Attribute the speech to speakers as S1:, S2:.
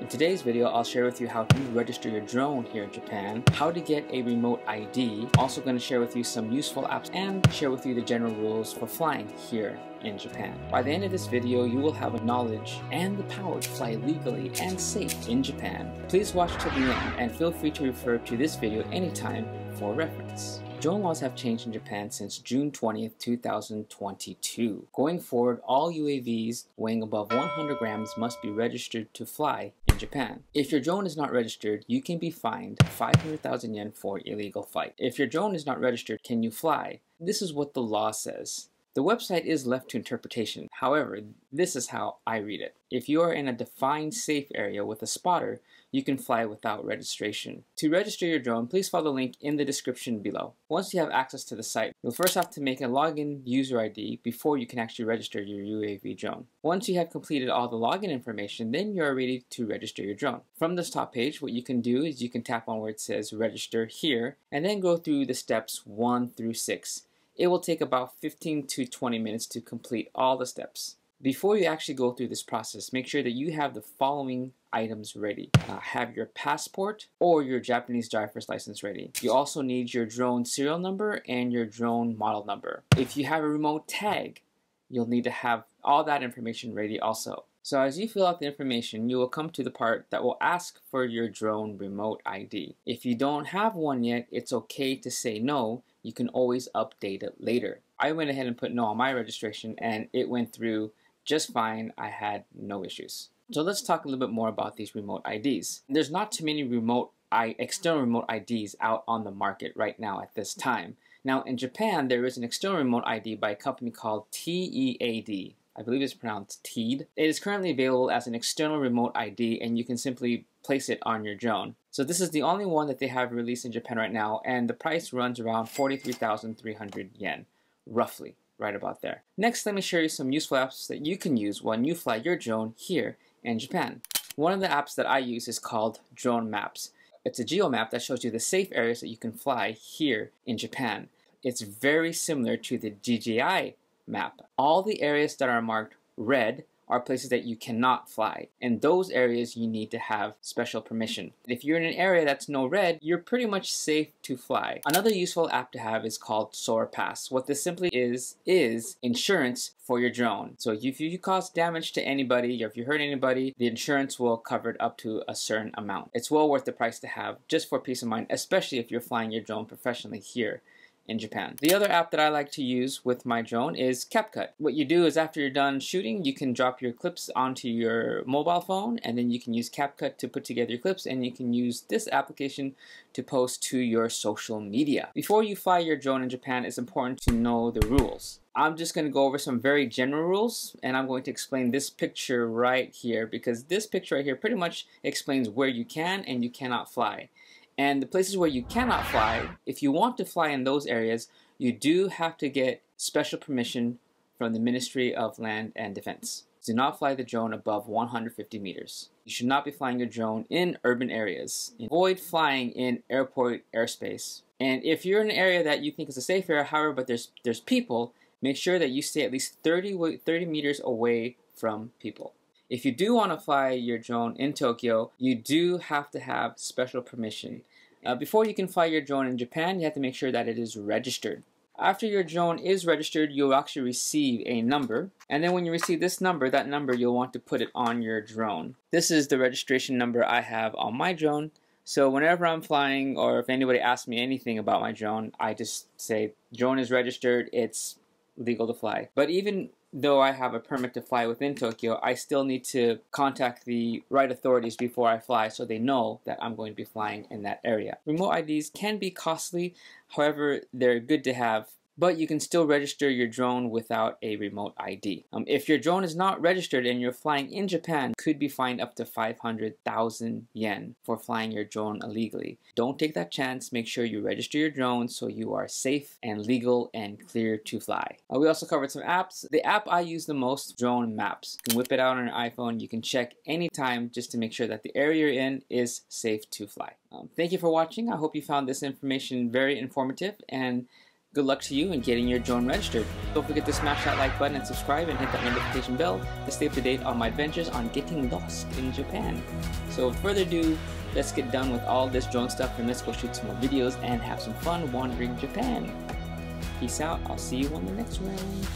S1: In today's video, I'll share with you how to register your drone here in Japan, how to get a remote ID, also going to share with you some useful apps and share with you the general rules for flying here in Japan. By the end of this video, you will have a knowledge and the power to fly legally and safe in Japan. Please watch till the end and feel free to refer to this video anytime for reference. Drone laws have changed in Japan since June 20th, 2022. Going forward, all UAVs weighing above 100 grams must be registered to fly in Japan. If your drone is not registered, you can be fined 500,000 yen for illegal flight. If your drone is not registered, can you fly? This is what the law says. The website is left to interpretation. However, this is how I read it. If you are in a defined safe area with a spotter, you can fly without registration. To register your drone, please follow the link in the description below. Once you have access to the site, you'll first have to make a login user ID before you can actually register your UAV drone. Once you have completed all the login information, then you are ready to register your drone. From this top page, what you can do is you can tap on where it says register here, and then go through the steps 1 through 6. It will take about 15 to 20 minutes to complete all the steps. Before you actually go through this process, make sure that you have the following items ready. Uh, have your passport or your Japanese driver's license ready. You also need your drone serial number and your drone model number. If you have a remote tag, you'll need to have all that information ready also. So as you fill out the information, you will come to the part that will ask for your drone remote ID. If you don't have one yet, it's okay to say no you can always update it later. I went ahead and put no on my registration and it went through just fine. I had no issues. So let's talk a little bit more about these remote IDs. There's not too many remote I, external remote IDs out on the market right now at this time. Now in Japan, there is an external remote ID by a company called TEAD. I believe it's pronounced Teed. It is currently available as an external remote ID and you can simply place it on your drone. So this is the only one that they have released in Japan right now and the price runs around 43,300 yen, roughly, right about there. Next, let me show you some useful apps that you can use when you fly your drone here in Japan. One of the apps that I use is called Drone Maps. It's a geo map that shows you the safe areas that you can fly here in Japan. It's very similar to the DJI map. All the areas that are marked red are places that you cannot fly. And those areas you need to have special permission. If you're in an area that's no red, you're pretty much safe to fly. Another useful app to have is called SORAPASS. What this simply is, is insurance for your drone. So if you cause damage to anybody or if you hurt anybody, the insurance will cover it up to a certain amount. It's well worth the price to have just for peace of mind, especially if you're flying your drone professionally here in Japan. The other app that I like to use with my drone is CapCut. What you do is after you're done shooting, you can drop your clips onto your mobile phone and then you can use CapCut to put together your clips and you can use this application to post to your social media. Before you fly your drone in Japan, it's important to know the rules. I'm just going to go over some very general rules and I'm going to explain this picture right here because this picture right here pretty much explains where you can and you cannot fly. And the places where you cannot fly, if you want to fly in those areas, you do have to get special permission from the Ministry of Land and Defense. Do not fly the drone above 150 meters. You should not be flying your drone in urban areas. Avoid flying in airport airspace. And if you're in an area that you think is a safe area, however, but there's there's people, make sure that you stay at least 30, 30 meters away from people. If you do want to fly your drone in Tokyo, you do have to have special permission. Uh, before you can fly your drone in Japan, you have to make sure that it is registered. After your drone is registered, you'll actually receive a number. And then when you receive this number, that number, you'll want to put it on your drone. This is the registration number I have on my drone. So whenever I'm flying or if anybody asks me anything about my drone, I just say drone is registered, it's legal to fly. But even though I have a permit to fly within Tokyo, I still need to contact the right authorities before I fly so they know that I'm going to be flying in that area. Remote IDs can be costly, however, they're good to have but you can still register your drone without a remote ID. Um, if your drone is not registered and you're flying in Japan, could be fined up to 500,000 yen for flying your drone illegally. Don't take that chance. Make sure you register your drone so you are safe and legal and clear to fly. Uh, we also covered some apps. The app I use the most, Drone Maps. You can whip it out on your iPhone. You can check anytime just to make sure that the area you're in is safe to fly. Um, thank you for watching. I hope you found this information very informative and Good luck to you in getting your drone registered. Don't forget to smash that like button and subscribe and hit that notification bell to stay up to date on my adventures on getting lost in Japan. So further ado, let's get done with all this drone stuff and let's go shoot some more videos and have some fun wandering Japan. Peace out, I'll see you on the next round.